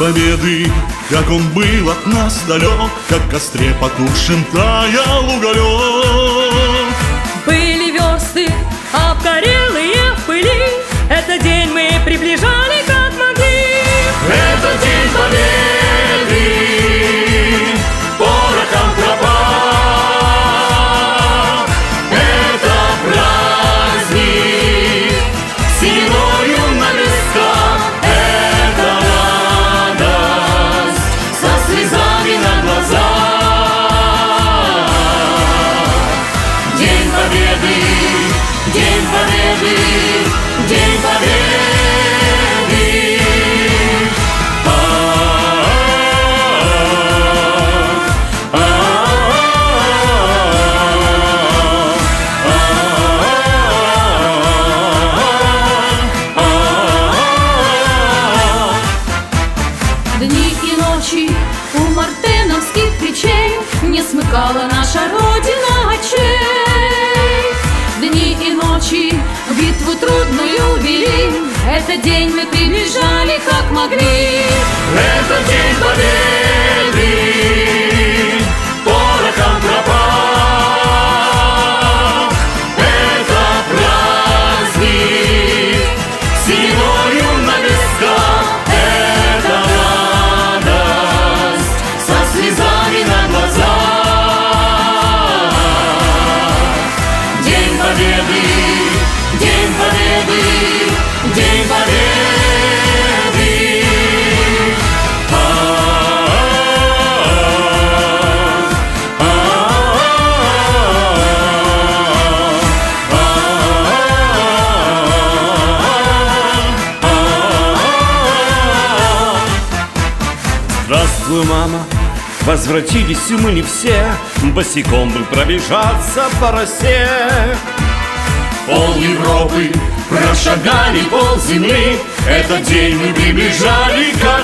победы, как он был от нас далек, как костре потухшим таял уголек. Ночи у мартеновских речей Не смыкала наша Родина Этот день мы приближали как могли Здравствуй, мама, возвратились мы не все Босиком бы пробежаться по росе. Пол Европы прошагали пол земли Этот день мы приближали как